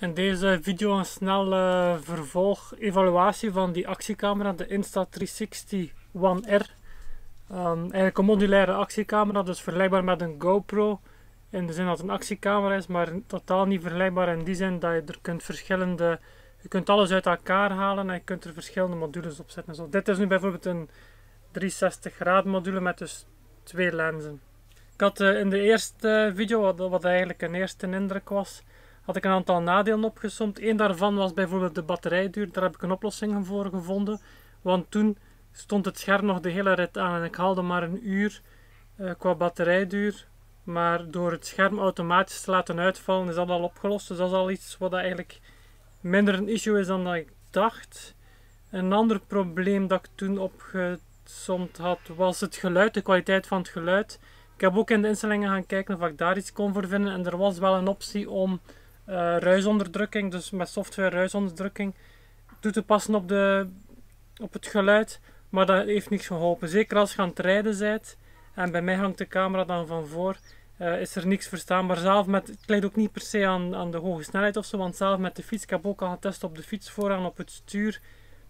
In deze video een snelle vervolg-evaluatie van die actiecamera, de Insta360 One R. Um, eigenlijk een modulaire actiecamera, dus vergelijkbaar met een GoPro. In de zin dat het een actiecamera is, maar totaal niet vergelijkbaar in die zin dat je er kunt verschillende... Je kunt alles uit elkaar halen en je kunt er verschillende modules op zetten. Zo, dit is nu bijvoorbeeld een 360 graden module met dus twee lenzen. Ik had uh, in de eerste video, wat eigenlijk een eerste indruk was, had ik een aantal nadelen opgesomd. Eén daarvan was bijvoorbeeld de batterijduur. Daar heb ik een oplossing voor gevonden. Want toen stond het scherm nog de hele rit aan en ik haalde maar een uur uh, qua batterijduur. Maar door het scherm automatisch te laten uitvallen is dat al opgelost. Dus dat is al iets wat eigenlijk minder een issue is dan dat ik dacht. Een ander probleem dat ik toen opgesomd had was het geluid, de kwaliteit van het geluid. Ik heb ook in de instellingen gaan kijken of ik daar iets kon voor vinden. En er was wel een optie om ruisonderdrukking, dus met software ruisonderdrukking, toe te passen op, de, op het geluid. Maar dat heeft niks geholpen. Zeker als je aan het rijden bent en bij mij hangt de camera dan van voor, uh, is er niks verstaanbaar. Zelf met, het ook niet per se aan, aan de hoge snelheid of zo, want zelf met de fiets, ik heb ook al getest op de fiets vooraan op het stuur,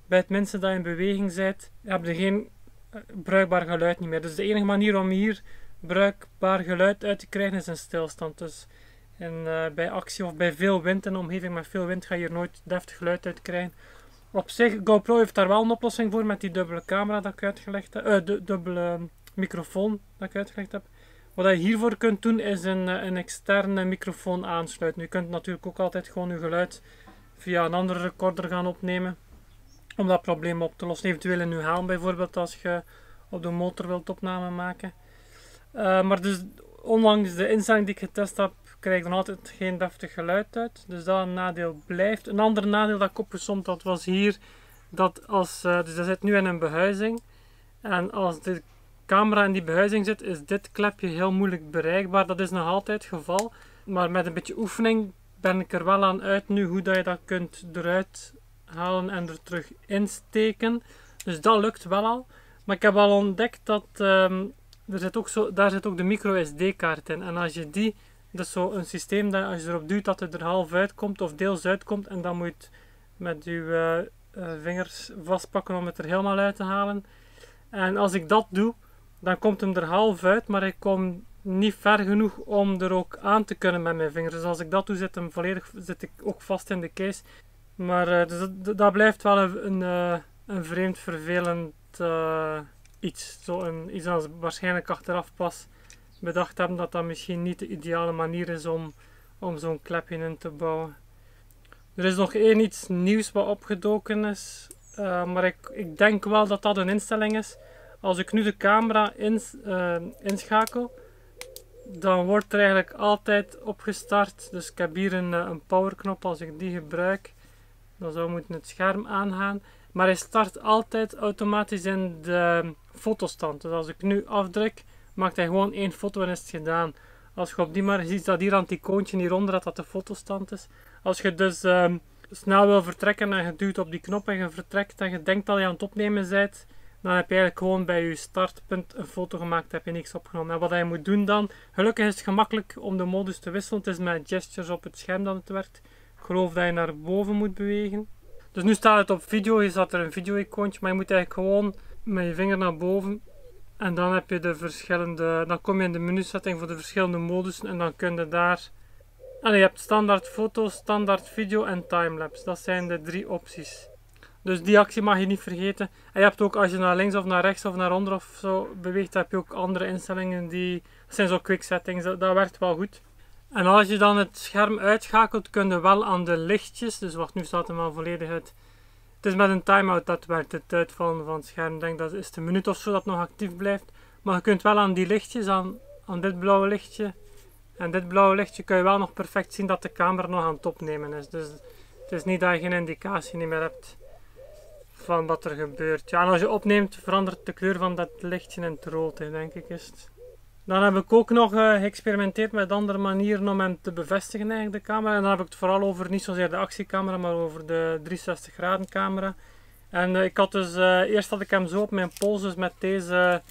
bij het mensen dat in beweging bent, heb je geen uh, bruikbaar geluid niet meer. Dus de enige manier om hier bruikbaar geluid uit te krijgen is een stilstand. Dus en uh, bij actie of bij veel wind in omgeving met veel wind ga je hier nooit deftig geluid uit krijgen. Op zich, GoPro heeft daar wel een oplossing voor met die dubbele camera dat ik uitgelegd heb. De dubbele microfoon dat ik uitgelegd heb. Wat je hiervoor kunt doen is een, eh, een externe microfoon aansluiten. Je kunt natuurlijk ook altijd gewoon je geluid via een andere recorder gaan opnemen. Om dat probleem op te lossen. Eventueel in je helm bijvoorbeeld als je op de motor wilt opname maken. Maar dus ondanks de instelling die ik getest heb, krijg dan altijd geen deftig geluid uit. Dus dat een nadeel blijft. Een ander nadeel dat ik opgezomd had was hier dat als, uh, dus dat zit nu in een behuizing. En als de camera in die behuizing zit, is dit klepje heel moeilijk bereikbaar. Dat is nog altijd het geval. Maar met een beetje oefening ben ik er wel aan uit nu hoe dat je dat kunt eruit halen en er terug insteken. Dus dat lukt wel al. Maar ik heb al ontdekt dat um, er zit ook zo, daar zit ook de micro SD kaart in. En als je die dat is zo een systeem dat als je erop duwt dat het er half uitkomt of deels uitkomt en dan moet je met je uh, uh, vingers vastpakken om het er helemaal uit te halen. En als ik dat doe, dan komt hem er half uit, maar ik kom niet ver genoeg om er ook aan te kunnen met mijn vingers. Dus als ik dat doe, zit, hem volledig, zit ik ook vast in de case. Maar uh, dus dat, blijft wel een, een, een vreemd vervelend iets. Zo een, iets dat waarschijnlijk achteraf pas bedacht hebben dat dat misschien niet de ideale manier is om, om zo'n klepje in te bouwen. Er is nog één iets nieuws wat opgedoken is, uh, maar ik, ik denk wel dat dat een instelling is. Als ik nu de camera ins, uh, inschakel, dan wordt er eigenlijk altijd opgestart. Dus ik heb hier een, eh, een powerknop, als ik die gebruik, dan zou moeten het scherm aangaan. Maar hij start altijd automatisch in de fotostand. Dus als ik nu afdruk, maakt hij gewoon één foto en is het gedaan. Als je op die manier ziet dat hier aan het icoontje hieronder dat dat de fotostand is. Als je dus um, snel wil vertrekken en je duwt op die knop en je vertrekt en je denkt dat je aan het opnemen bent, dan heb je eigenlijk gewoon bij je startpunt een foto gemaakt, heb je niks opgenomen. En wat je moet doen dan, gelukkig is het gemakkelijk om de modus te wisselen. Het is met gestures op het scherm dat het werkt. Ik geloof dat je naar boven moet bewegen. Dus nu staat het op video, je staat er een video icoontje, maar je moet eigenlijk gewoon met je vinger naar boven en dan heb je de verschillende, dan kom je in de menusetting voor de verschillende modussen en dan kun je daar, je hebt standaard foto, standaard video en timelapse. Dat zijn de drie opties. Dus die actie mag je niet vergeten. En je hebt ook als je naar links of naar rechts of naar onder of zo beweegt, heb je ook andere instellingen die, zijn zo quick settings, dat, dat werkt wel goed. En als je dan het scherm uitschakelt, kun je wel aan de lichtjes, dus wacht, nu staat hem al volledig uit het is met een timeout dat werkt, het uitvallen van het scherm. Denk dat is een minuut of zo dat nog actief blijft. Maar je kunt wel aan die lichtjes, aan, aan dit blauwe lichtje en dit blauwe lichtje, kun je wel nog perfect zien dat de camera nog aan het opnemen is. Dus het is niet dat je geen indicatie meer hebt van wat er gebeurt. Ja, als je opneemt verandert de kleur van dat lichtje in het rood, denk ik is. Dan heb ik ook nog uh, geëxperimenteerd met andere manieren om hem te bevestigen, eigenlijk, de camera. En dan heb ik het vooral over niet zozeer de actiecamera, maar over de 360 graden camera. En uh, ik had dus, uh, eerst had ik hem zo op mijn pols, dus met deze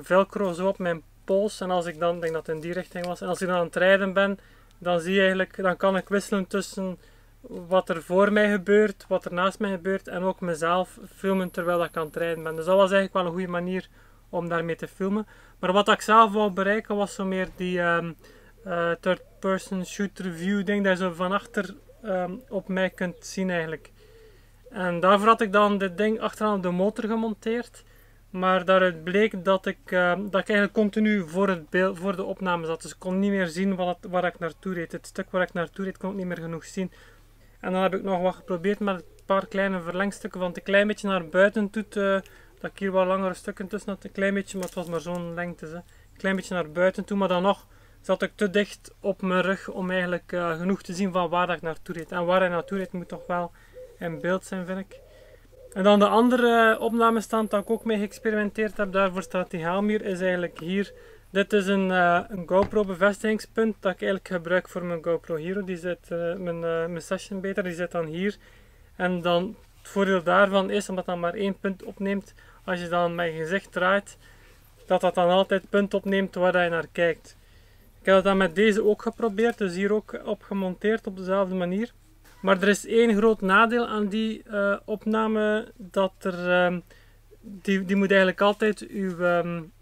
velcro zo op mijn pols. En als ik dan, denk dat in die richting was, en als ik dan aan het rijden ben, dan zie eigenlijk, dan kan ik wisselen tussen wat er voor mij gebeurt, wat er naast mij gebeurt en ook mezelf filmen terwijl ik aan het rijden ben. Dus dat was eigenlijk wel een goede manier om daarmee te filmen. Maar wat ik zelf wou bereiken was zo meer die um, third person shooter view ding dat je zo van achter ehm, op mij kunt zien eigenlijk. En daarvoor had ik dan dit ding achteraan de motor gemonteerd. Maar daaruit bleek dat ik, ehm, dat ik eigenlijk continu voor, het beeld, voor de opname zat. Dus ik kon niet meer zien wat, waar ik naartoe reed. Het stuk waar ik naartoe reed kon ik niet meer genoeg zien. En dan heb ik nog wat geprobeerd met een paar kleine verlengstukken. Want een klein beetje naar buiten toe te, dat ik hier wat langere stukken tussen had. Een klein beetje, maar het was maar zo'n lengte. Een klein beetje naar buiten toe. Maar dan nog zat ik te dicht op mijn rug om eigenlijk uh, genoeg te zien van waar ik naartoe reed. En waar hij naartoe reed moet toch wel in beeld zijn, vind ik. En dan de andere opnamestand dat ik ook mee geëxperimenteerd heb, daarvoor staat die helm is eigenlijk hier. Dit is een, uh, een GoPro bevestigingspunt dat ik eigenlijk gebruik voor mijn GoPro Hero. Die zit, uh, mijn, mijn session beter, die zit dan hier. En dan het voordeel daarvan is, omdat dat maar één punt opneemt, als je dan mijn gezicht draait, dat dat dan altijd punt opneemt waar je naar kijkt. Ik heb dat met deze ook geprobeerd, dus hier ook op gemonteerd op dezelfde manier. Maar er is één groot nadeel aan die uh, opname, dat er, um, die, die moet eigenlijk altijd uw, um,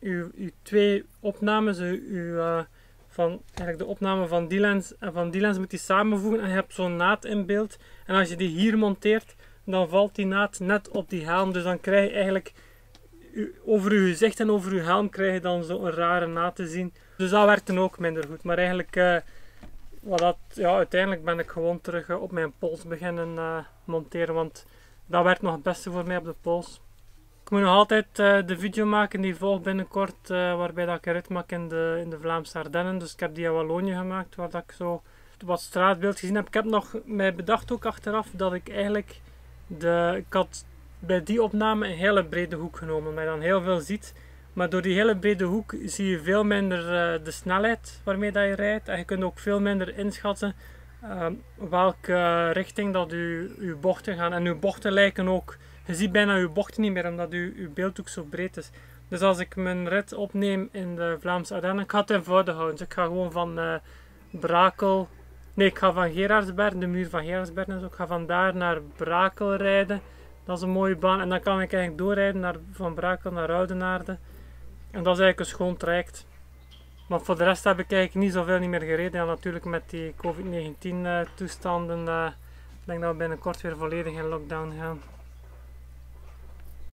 uw, uw twee opnames, uw, uh, van eigenlijk de opname van die lens en van die lens moet die samenvoegen en je hebt zo'n naad in beeld. En als je die hier monteert, dan valt die naad net op die helm. Dus dan krijg je eigenlijk over je gezicht en over je helm krijg je dan zo'n rare naad te zien. Dus dat werkt dan ook minder goed. Maar eigenlijk, uh, wat dat, ja, uiteindelijk ben ik gewoon terug uh, op mijn pols beginnen uh, monteren. Want dat werkt nog het beste voor mij op de pols. Ik moet nog altijd de video maken die volgt binnenkort, waarbij dat ik een rit maak in de, in de Vlaamse Ardennen. Dus ik heb die in Wallonië gemaakt, waar dat ik zo wat straatbeeld gezien heb. Ik heb nog mij bedacht ook achteraf dat ik eigenlijk de, ik had bij die opname een hele brede hoek genomen, maar dan heel veel ziet. Maar door die hele brede hoek zie je veel minder uh, de snelheid waarmee dat je rijdt. En je kunt ook veel minder inschatten uh, welke richting dat je, je bochten gaan. En je bochten lijken ook, je ziet bijna je bochten niet meer omdat je, je beeldhoek zo breed is. Dus als ik mijn rit opneem in de Vlaamse Ardennen, ik ga het eenvoudig houden. Dus ik ga gewoon van uh, Brakel, nee ik ga van Gerardsberg, de muur van Gerardsberg ik ga van daar naar Brakel rijden. Dat is een mooie baan. En dan kan ik eigenlijk doorrijden naar, van Brakel naar Oudenaarde. En dat is eigenlijk een schoon traject. Maar voor de rest heb ik eigenlijk niet zoveel niet meer gereden. En natuurlijk met die COVID-19 toestanden. Uh, ik denk dat we binnenkort weer volledig in lockdown gaan.